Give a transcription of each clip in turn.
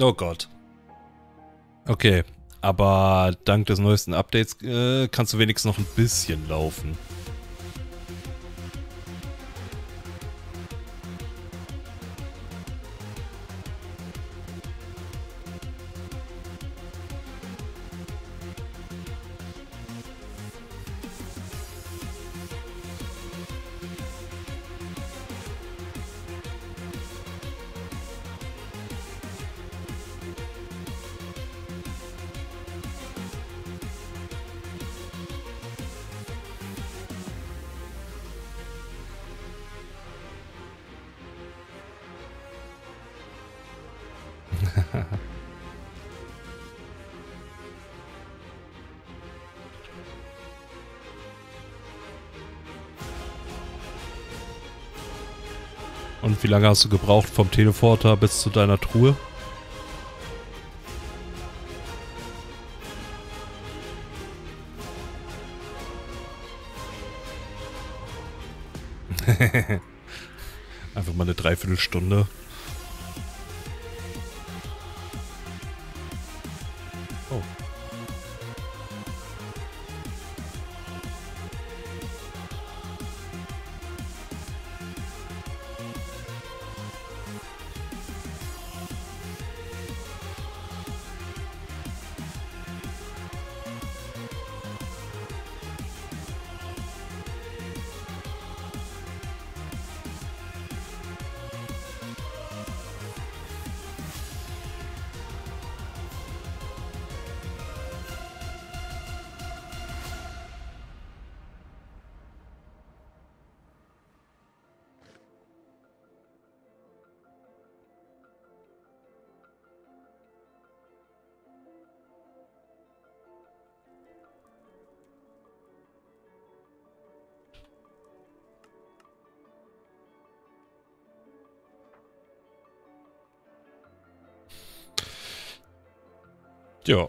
Oh Gott. Okay, aber dank des neuesten Updates äh, kannst du wenigstens noch ein bisschen laufen. Lange hast du gebraucht vom Teleporter bis zu deiner Truhe? Einfach mal eine Dreiviertelstunde. Ja.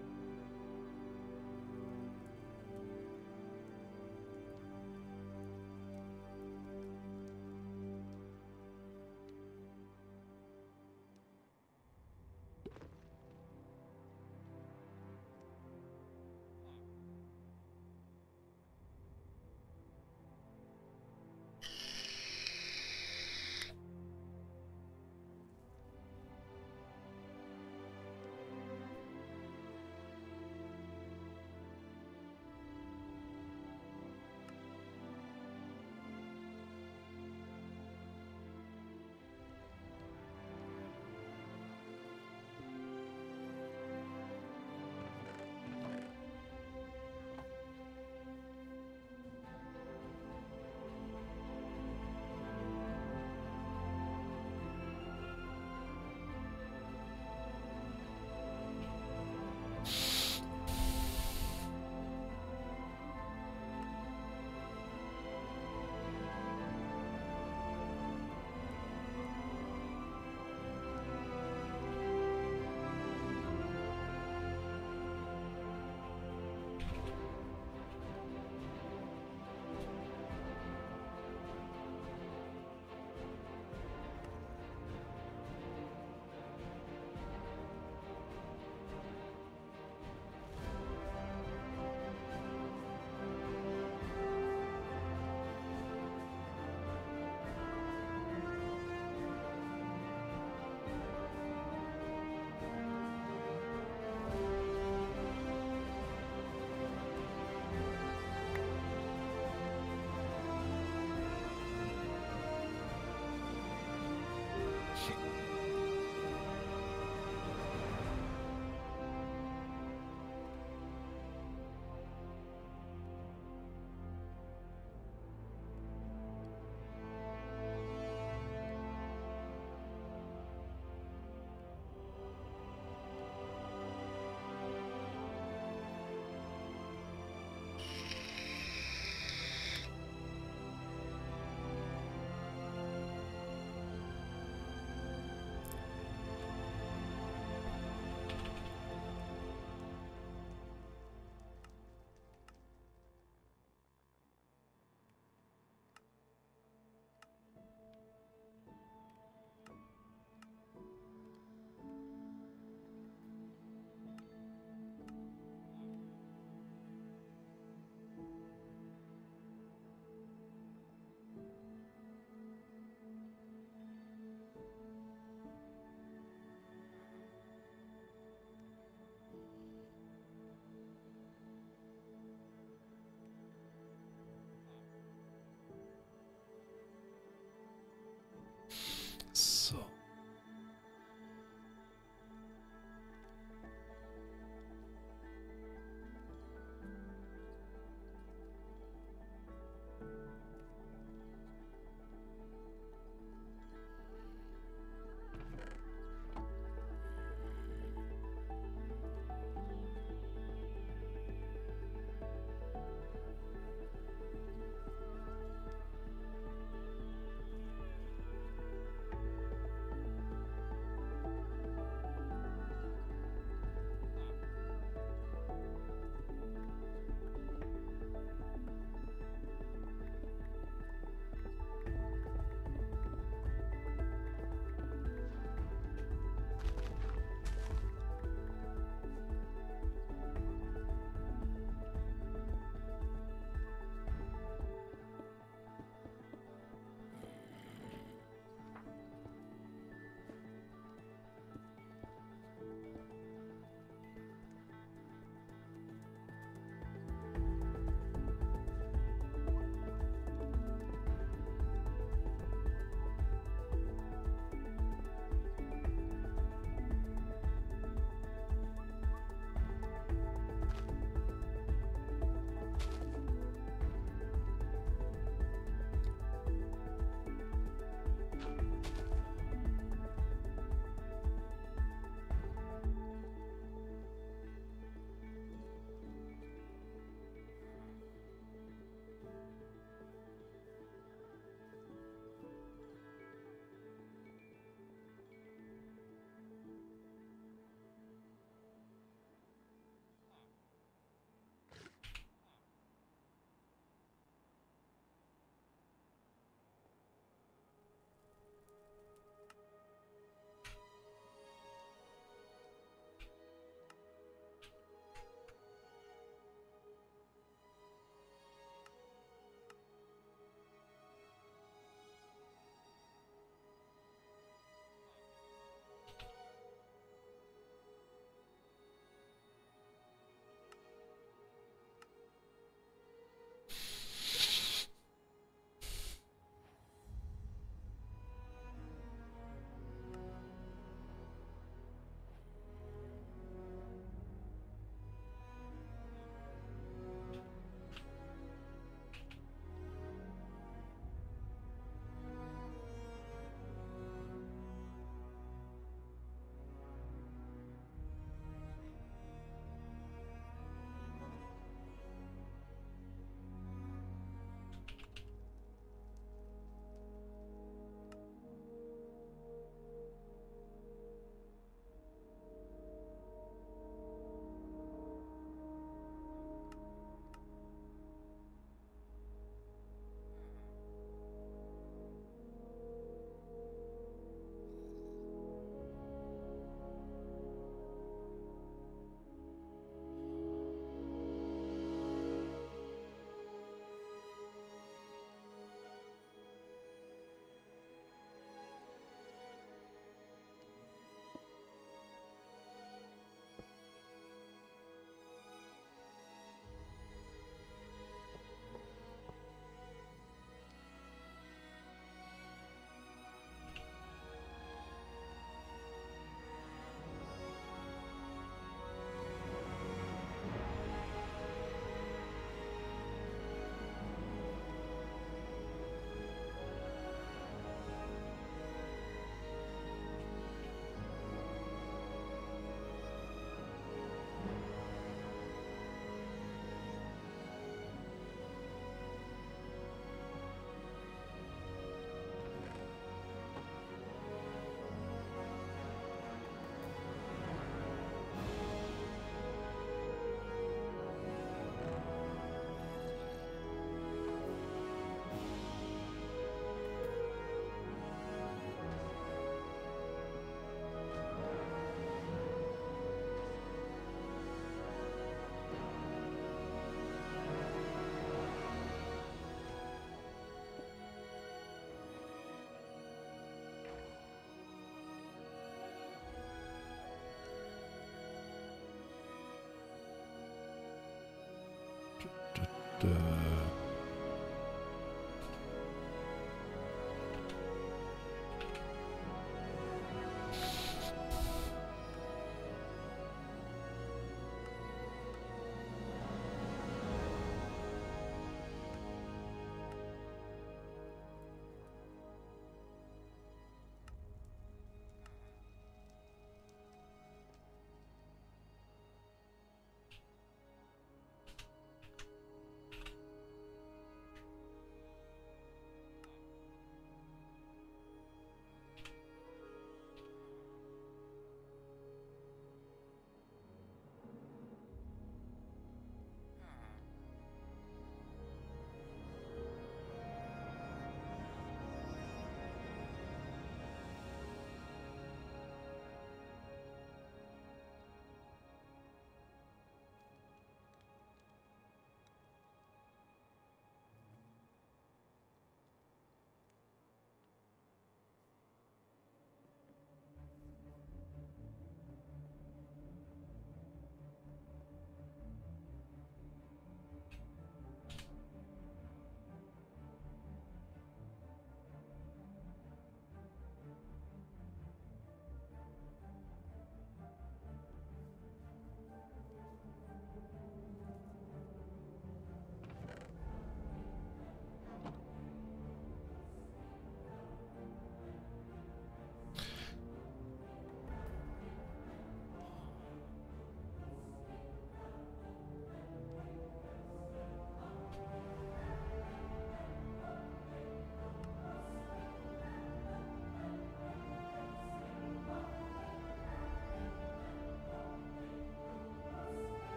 uh,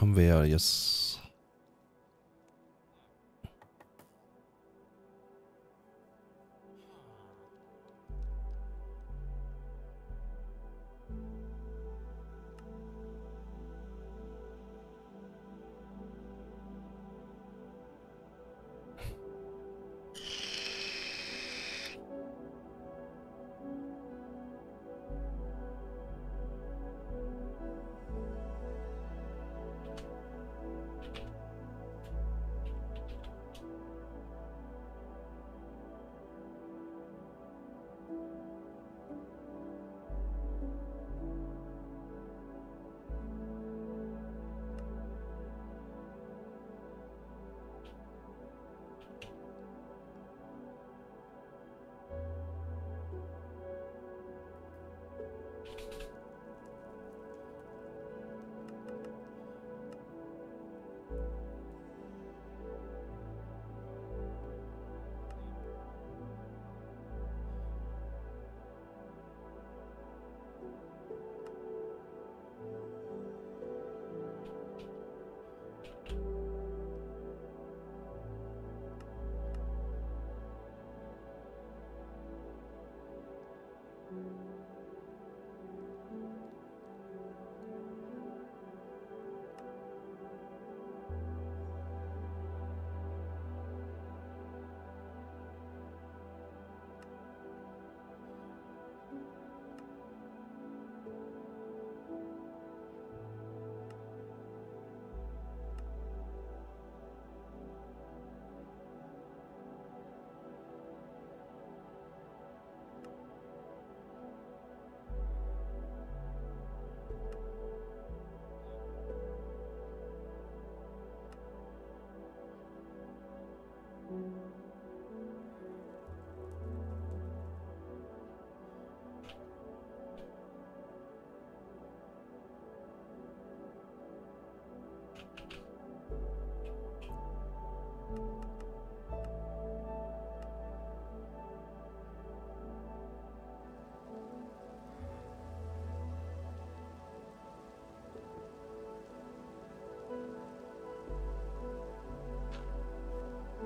haben wir ja jetzt.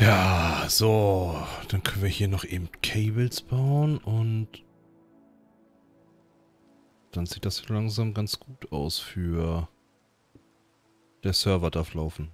Ja, so. Dann können wir hier noch eben Cables bauen und dann sieht das langsam ganz gut aus für der Server darf laufen.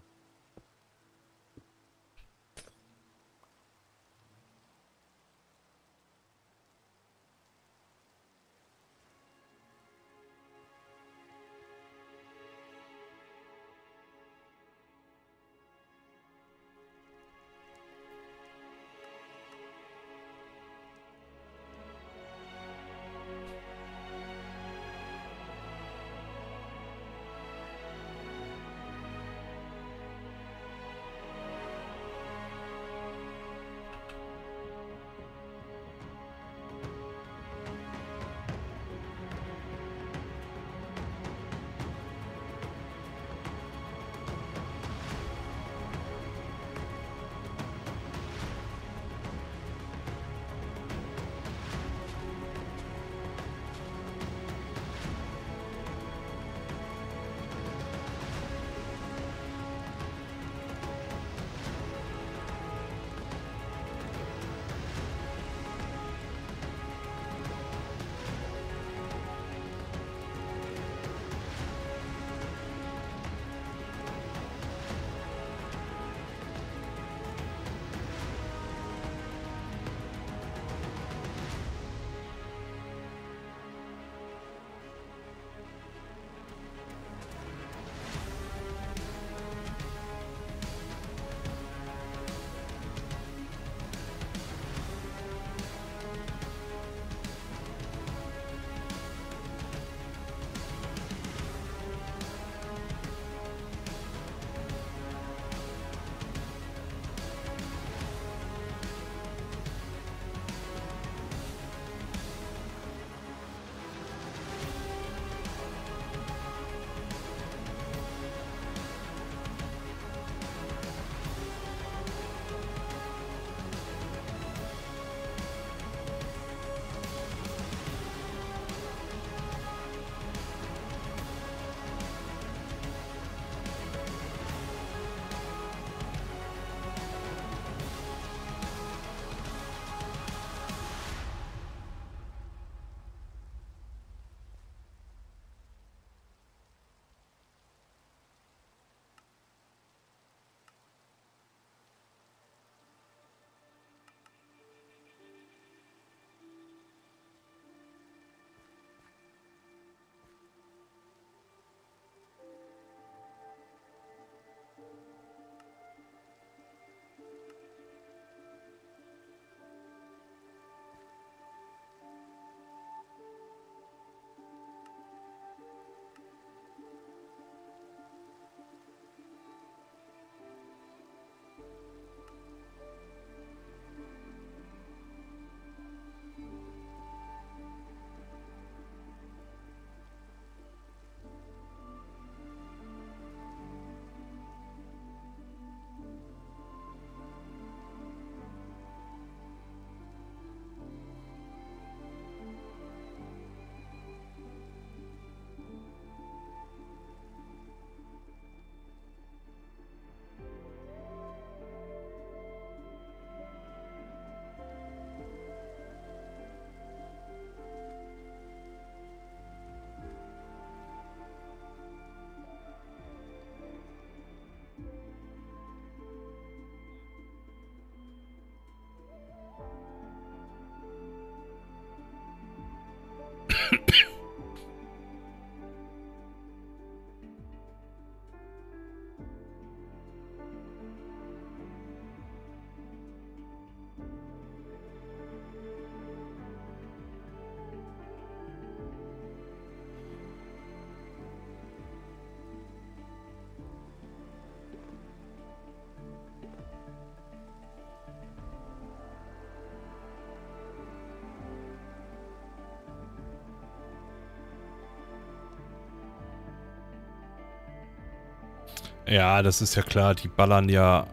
Ja, das ist ja klar. Die ballern ja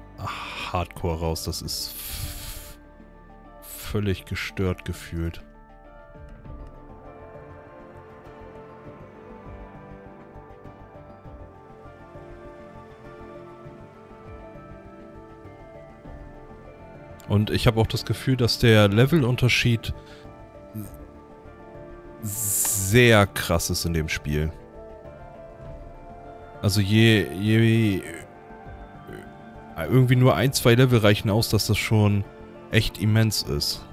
hardcore raus. Das ist völlig gestört gefühlt. Und ich habe auch das Gefühl, dass der Levelunterschied sehr krass ist in dem Spiel. Also je, je... Irgendwie nur ein, zwei Level reichen aus, dass das schon echt immens ist.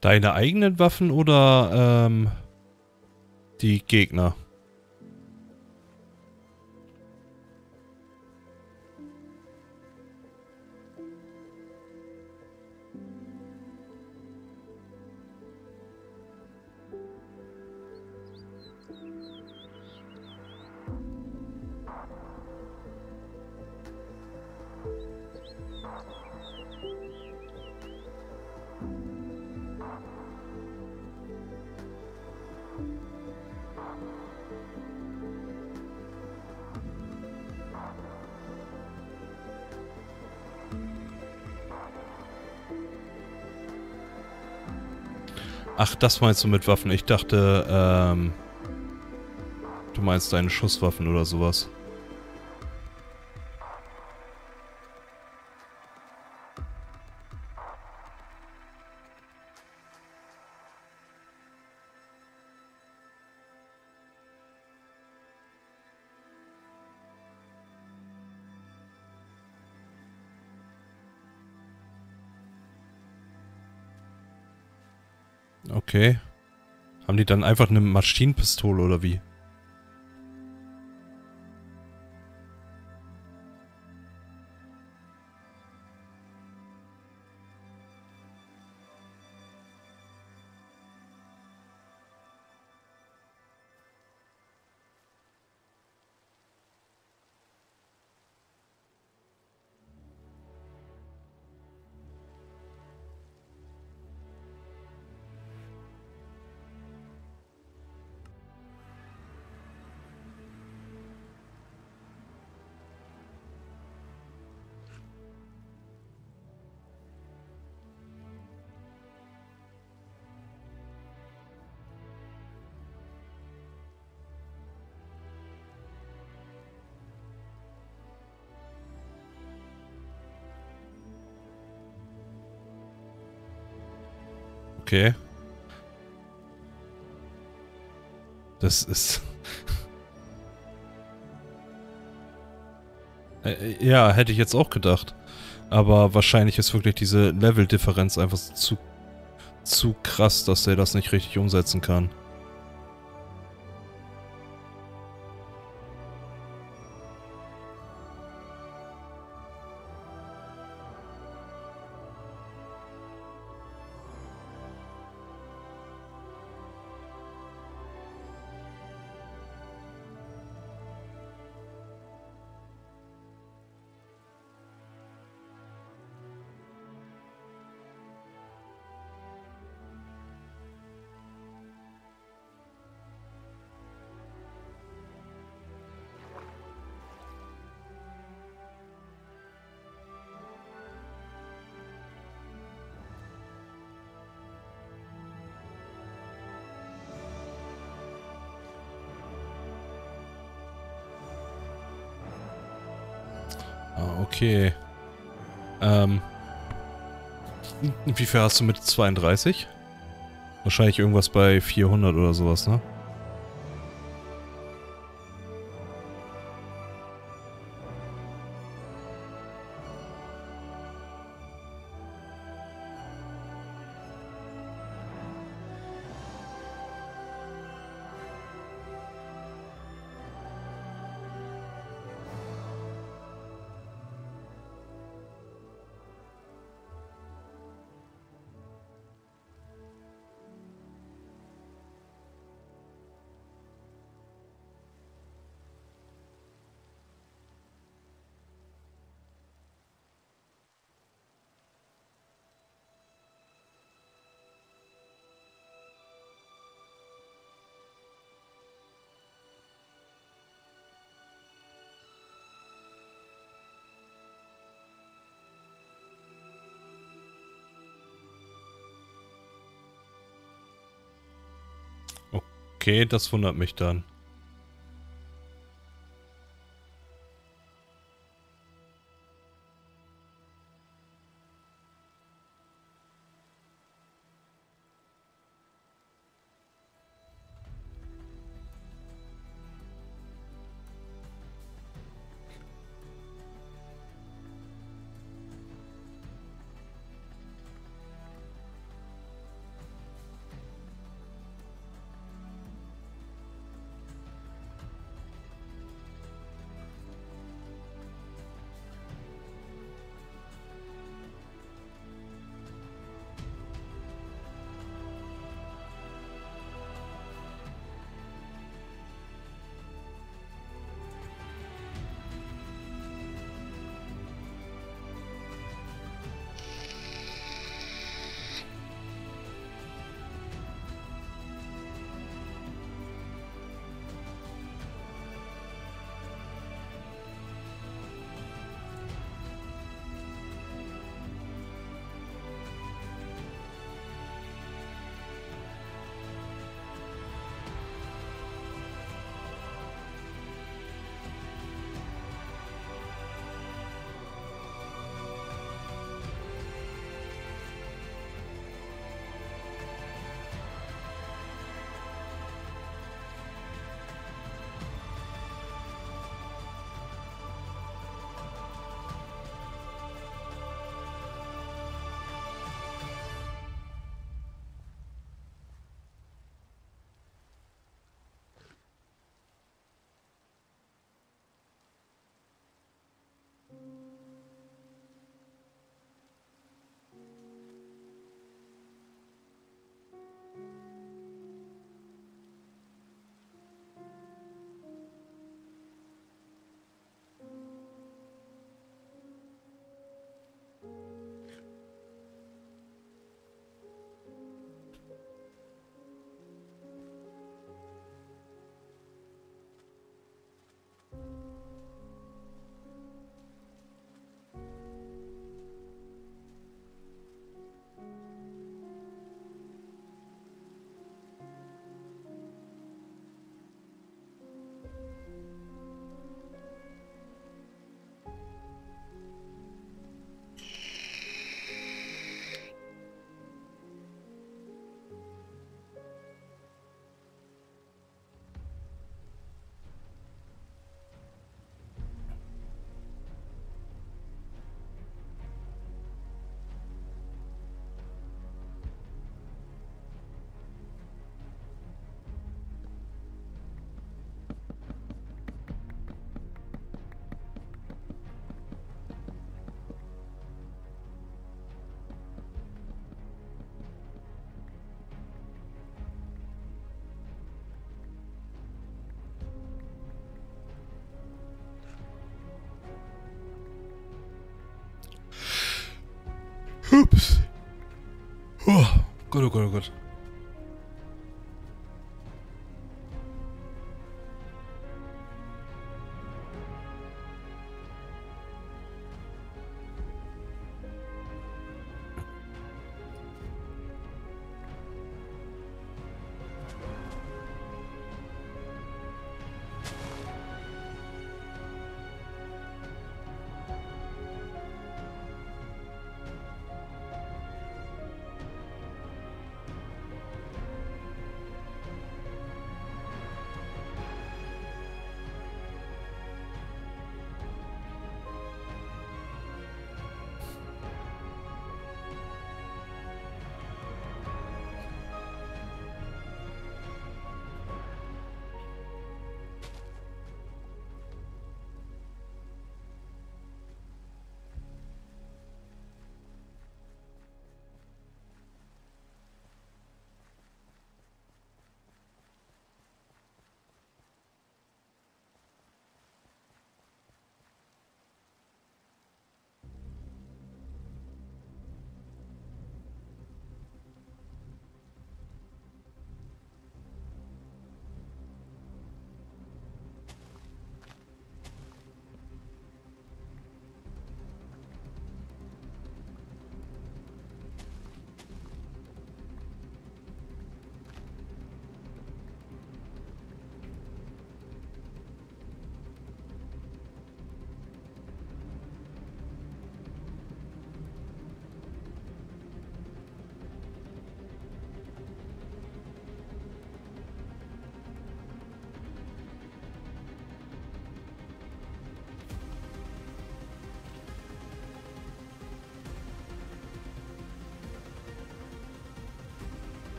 Deine eigenen Waffen oder ähm, die Gegner? Das meinst du mit Waffen? Ich dachte, ähm... Du meinst deine Schusswaffen oder sowas. Okay. Haben die dann einfach eine Maschinenpistole oder wie? Okay. Das ist... Ja, hätte ich jetzt auch gedacht. Aber wahrscheinlich ist wirklich diese Level-Differenz einfach zu, zu krass, dass er das nicht richtig umsetzen kann. Okay. Ähm. Wie viel hast du mit 32? Wahrscheinlich irgendwas bei 400 oder sowas, ne? Okay, das wundert mich dann. Oh, Gott, oh Gott, oh Gott.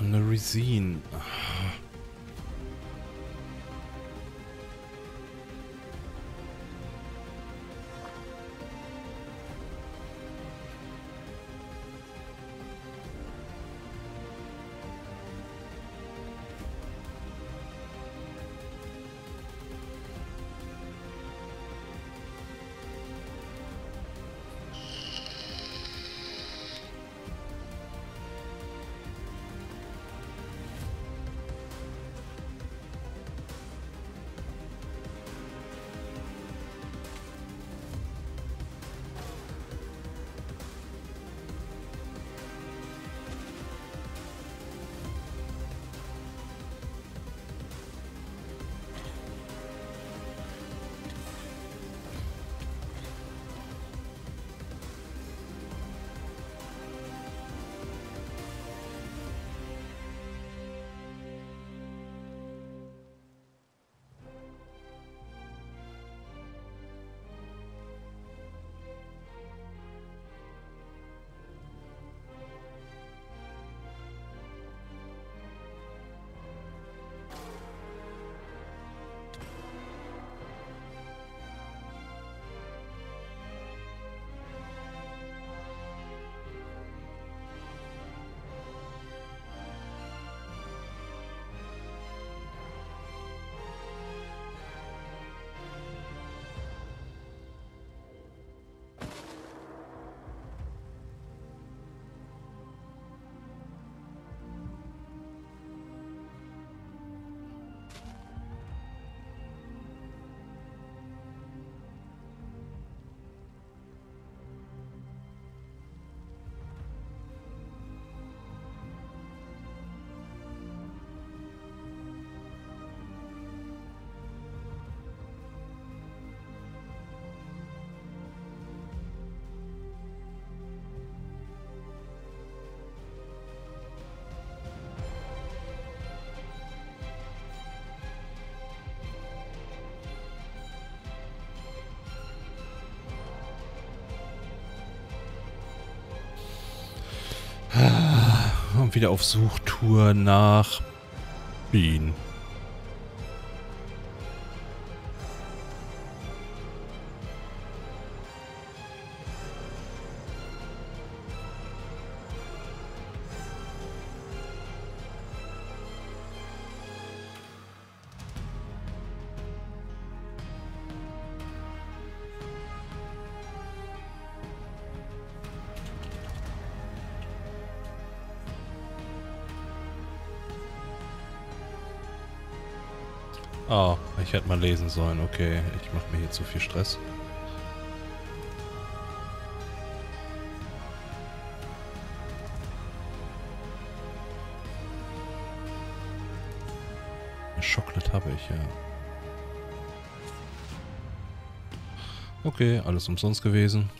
Eine Resin. Und wieder auf Suchtour nach Bean. Lesen sollen. Okay, ich mache mir hier zu viel Stress. Schokolade habe ich, ja. Okay, alles umsonst gewesen.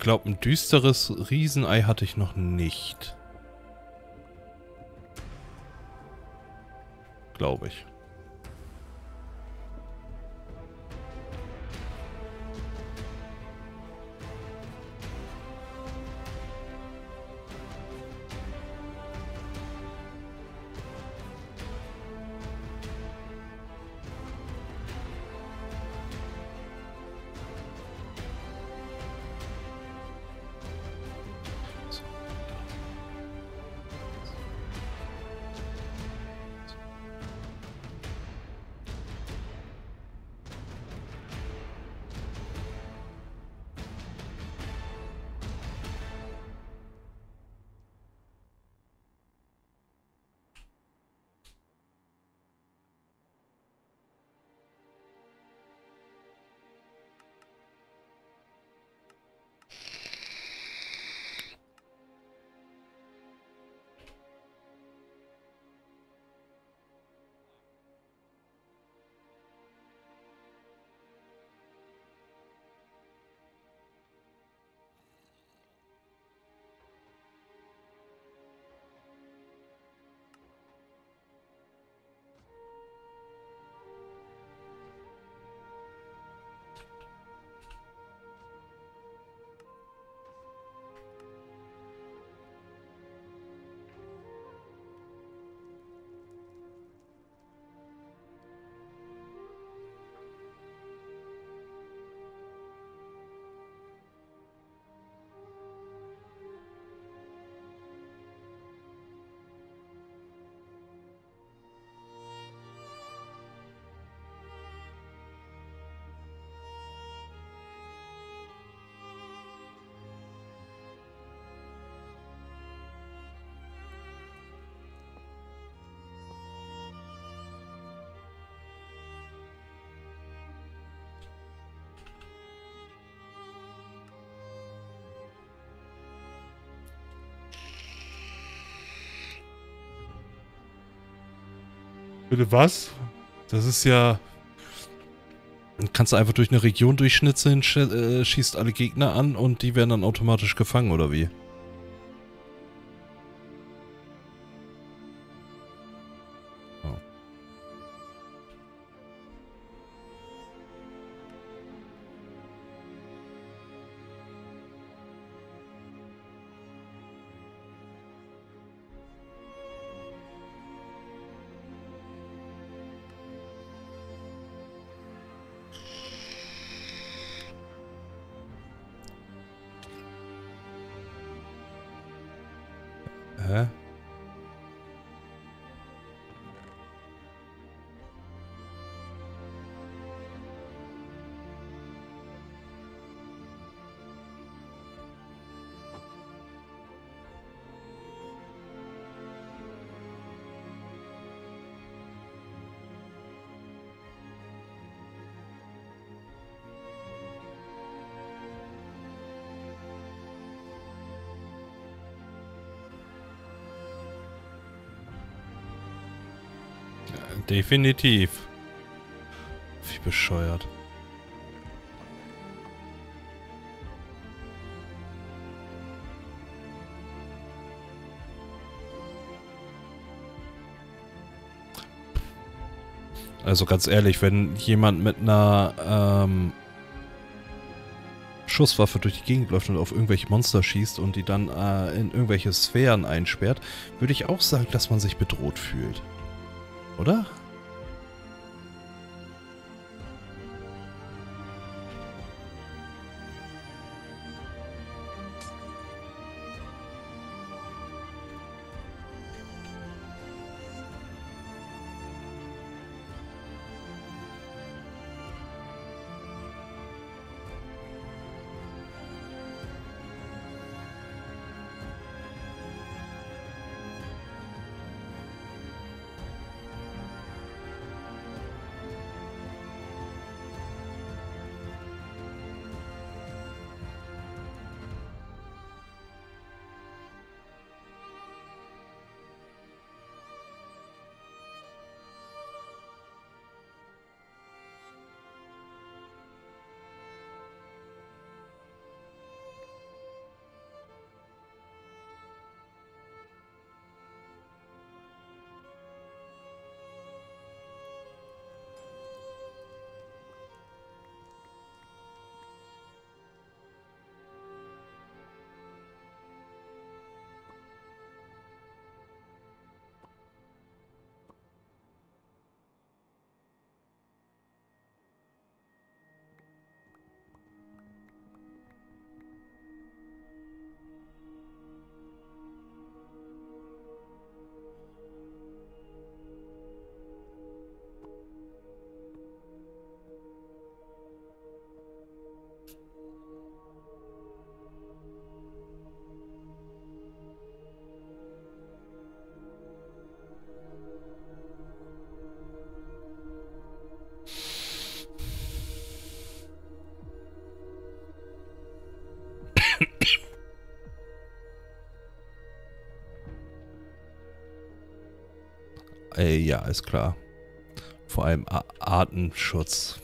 Glaube, ein düsteres Riesenei hatte ich noch nicht. Glaube ich. Bitte was? Das ist ja... Kannst du einfach durch eine Region durchschnitzeln, sch äh, schießt alle Gegner an und die werden dann automatisch gefangen, oder wie? Definitiv. Wie bescheuert. Also ganz ehrlich, wenn jemand mit einer ähm, Schusswaffe durch die Gegend läuft und auf irgendwelche Monster schießt und die dann äh, in irgendwelche Sphären einsperrt, würde ich auch sagen, dass man sich bedroht fühlt. Oder? Äh, ja, ist klar. Vor allem Artenschutz.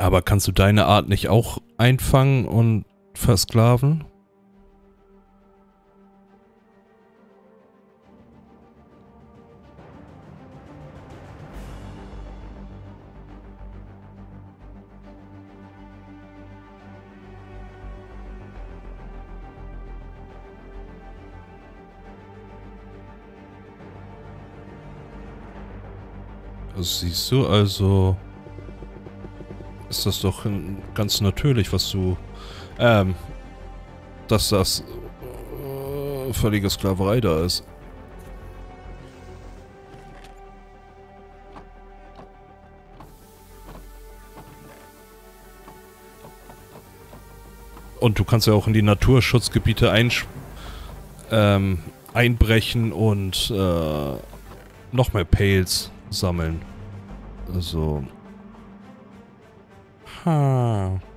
Aber kannst du deine Art nicht auch einfangen und versklaven? Siehst du also ist das doch ganz natürlich, was du... Ähm, dass das äh, völlige Sklaverei da ist. Und du kannst ja auch in die Naturschutzgebiete ähm, einbrechen und äh, noch mehr Pales sammeln. Also, Huh.